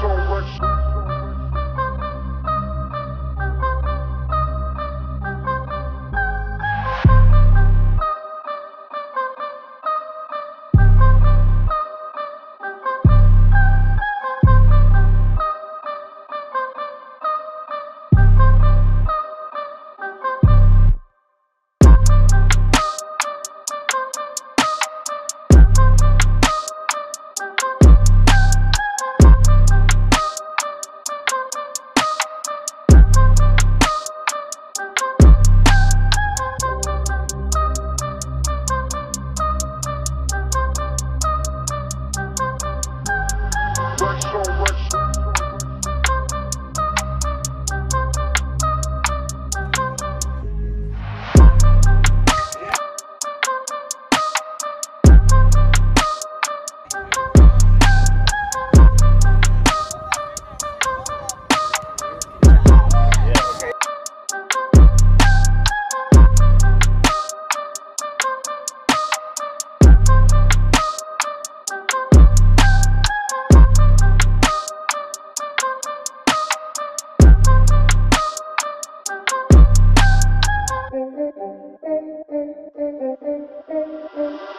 so much.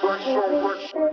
Back, back, back,